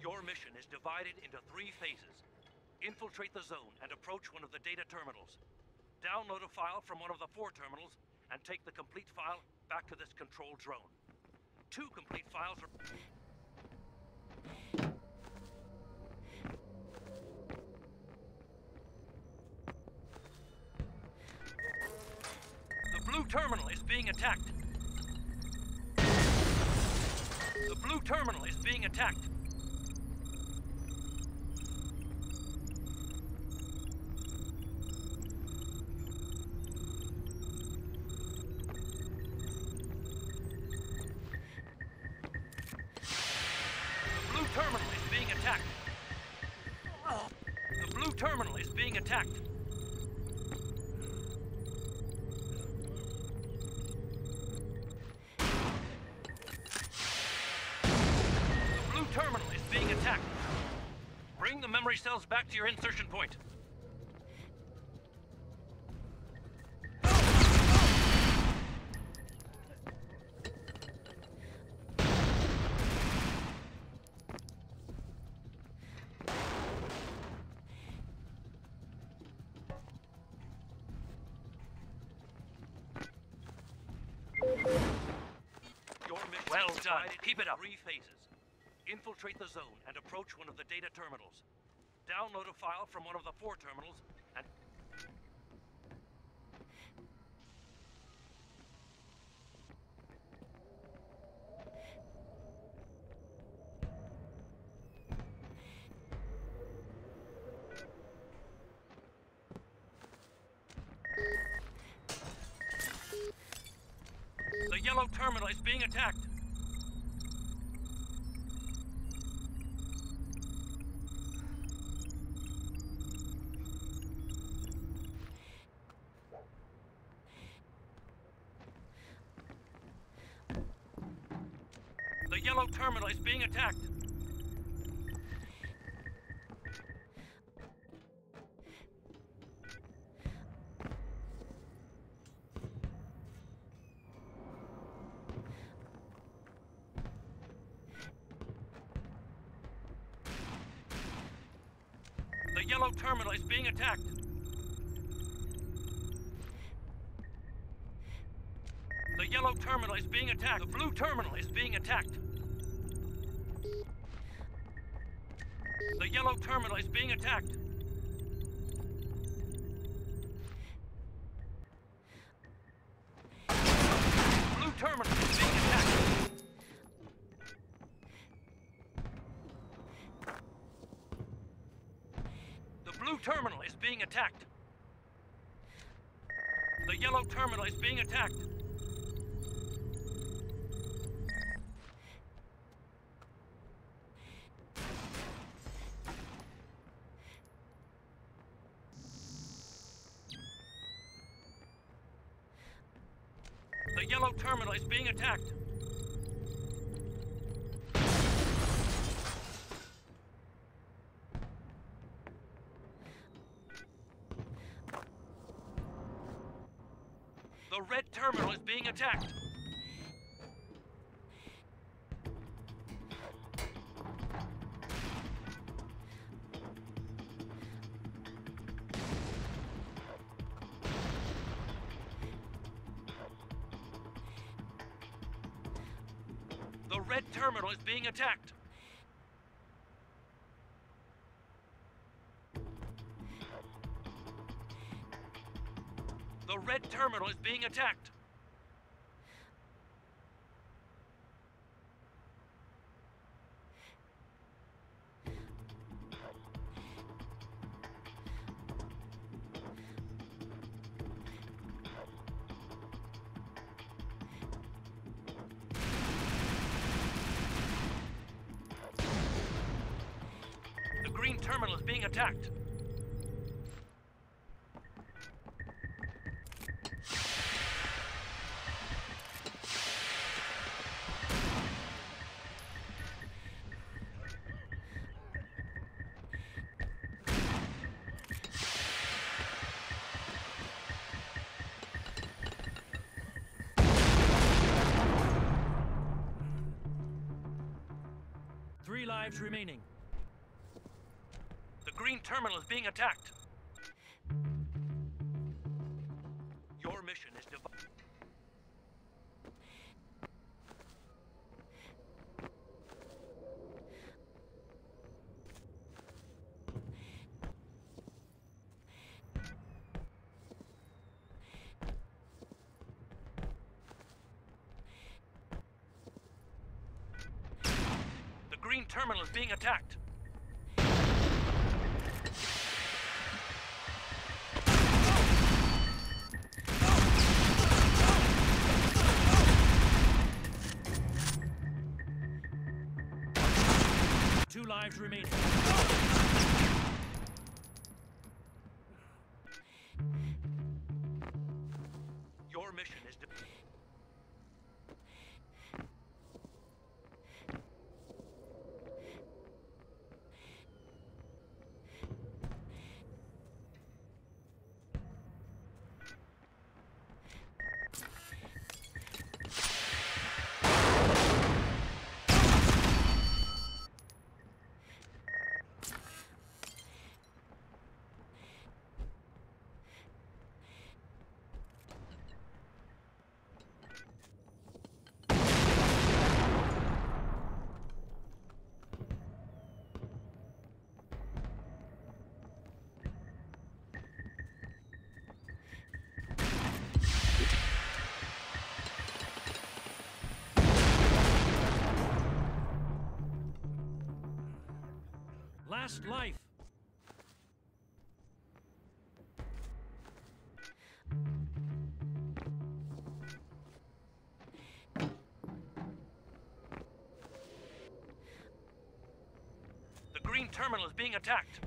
Your mission is divided into three phases. Infiltrate the zone and approach one of the data terminals. Download a file from one of the four terminals and take the complete file back to this control drone. Two complete files are... The blue terminal is being attacked. Blue terminal is being attacked. Blue terminal is being attacked. The blue terminal is being attacked. Bring the memory cells back to your insertion point. Well done. Keep it up. Three phases. Infiltrate the zone and approach one of the data terminals. Download a file from one of the four terminals and The yellow terminal is being attacked. The yellow terminal is being attacked. The yellow terminal is being attacked. The yellow terminal is being attacked. The blue terminal is being attacked. The yellow terminal is being attacked. Blue terminal is being attacked. The blue terminal is being attacked. The yellow terminal is being attacked. Yellow terminal is being attacked. The red terminal is being attacked. Red terminal is being attacked. The red terminal is being attacked. being attacked. Three lives remaining. Green terminal is being attacked. Your mission is divided. The green terminal is being attacked. Two lives remaining. Last life. The green terminal is being attacked.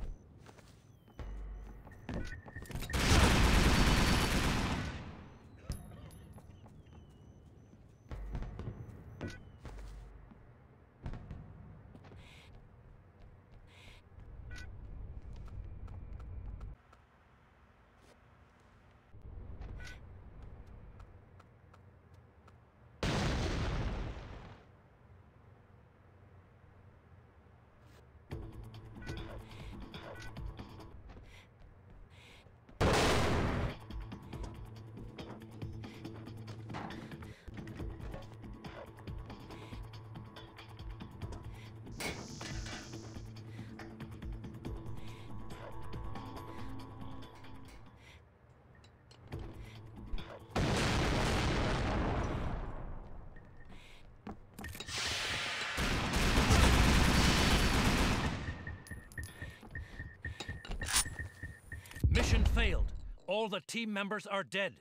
Failed. All the team members are dead.